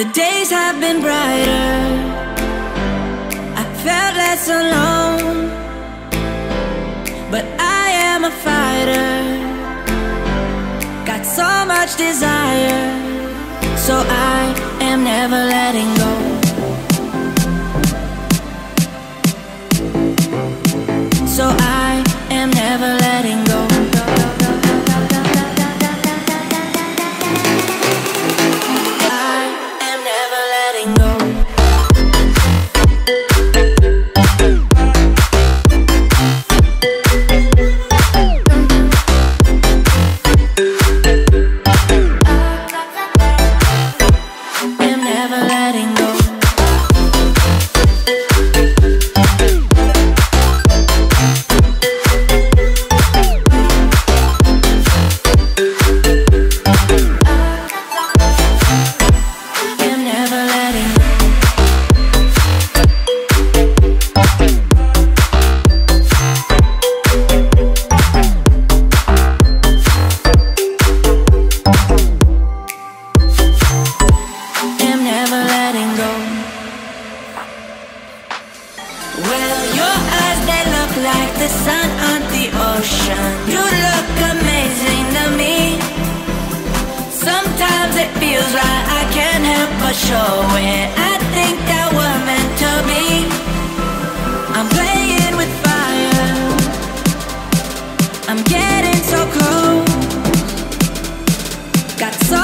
The days have been brighter. I felt less alone. But I am a fighter. Got so much desire. So I am never letting go. I'm getting so cold. Got so